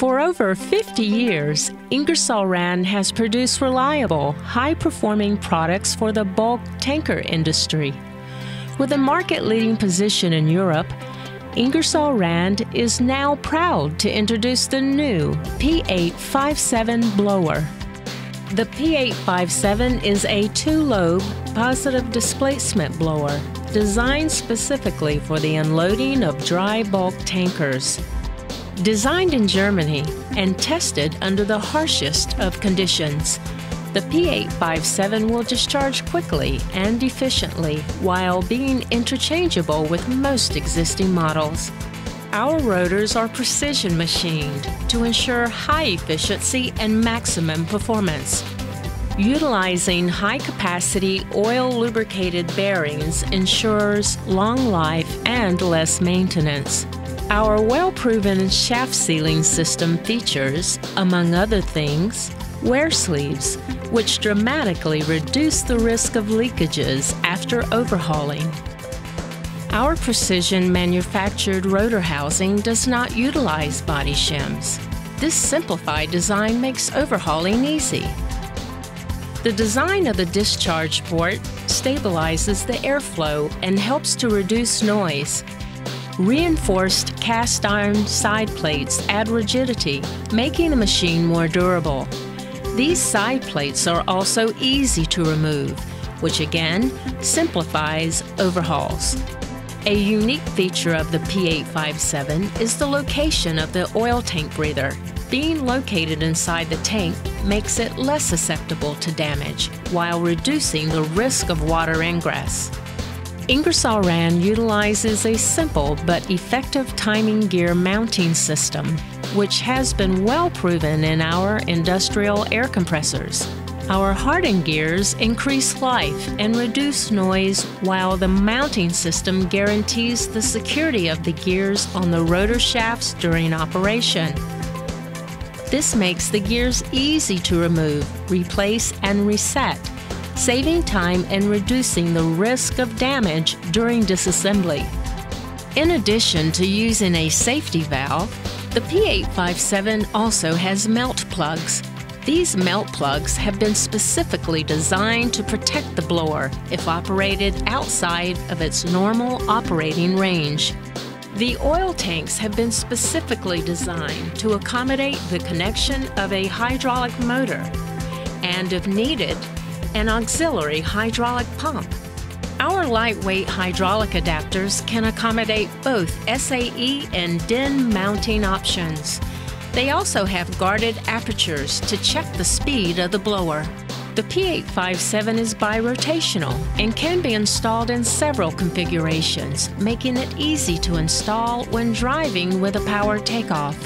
For over 50 years, Ingersoll Rand has produced reliable, high performing products for the bulk tanker industry. With a market leading position in Europe, Ingersoll Rand is now proud to introduce the new P857 blower. The P857 is a two lobe positive displacement blower designed specifically for the unloading of dry bulk tankers. Designed in Germany and tested under the harshest of conditions, the P857 will discharge quickly and efficiently while being interchangeable with most existing models. Our rotors are precision machined to ensure high efficiency and maximum performance. Utilizing high capacity oil lubricated bearings ensures long life and less maintenance. Our well proven shaft sealing system features, among other things, wear sleeves, which dramatically reduce the risk of leakages after overhauling. Our precision manufactured rotor housing does not utilize body shims. This simplified design makes overhauling easy. The design of the discharge port stabilizes the airflow and helps to reduce noise, Reinforced cast iron side plates add rigidity, making the machine more durable. These side plates are also easy to remove, which again simplifies overhauls. A unique feature of the P857 is the location of the oil tank breather. Being located inside the tank makes it less susceptible to damage while reducing the risk of water ingress. Ingersoll Rand utilizes a simple but effective timing gear mounting system, which has been well proven in our industrial air compressors. Our hardened gears increase life and reduce noise, while the mounting system guarantees the security of the gears on the rotor shafts during operation. This makes the gears easy to remove, replace, and reset saving time and reducing the risk of damage during disassembly. In addition to using a safety valve, the P857 also has melt plugs. These melt plugs have been specifically designed to protect the blower if operated outside of its normal operating range. The oil tanks have been specifically designed to accommodate the connection of a hydraulic motor and, if needed, an auxiliary hydraulic pump. Our lightweight hydraulic adapters can accommodate both SAE and DIN mounting options. They also have guarded apertures to check the speed of the blower. The P857 is birotational and can be installed in several configurations, making it easy to install when driving with a power takeoff.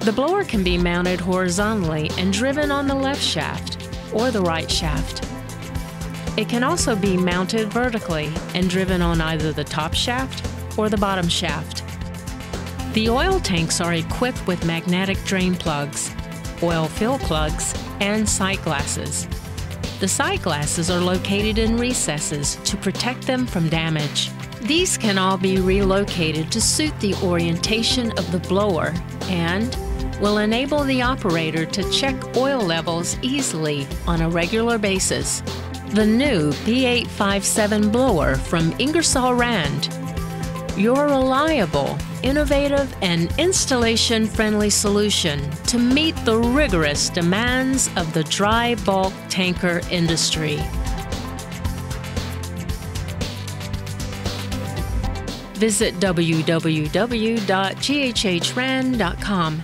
The blower can be mounted horizontally and driven on the left shaft or the right shaft. It can also be mounted vertically and driven on either the top shaft or the bottom shaft. The oil tanks are equipped with magnetic drain plugs, oil fill plugs, and sight glasses. The sight glasses are located in recesses to protect them from damage. These can all be relocated to suit the orientation of the blower and will enable the operator to check oil levels easily on a regular basis. The new P857 blower from Ingersoll Rand. Your reliable, innovative, and installation friendly solution to meet the rigorous demands of the dry bulk tanker industry. Visit www.ghhrand.com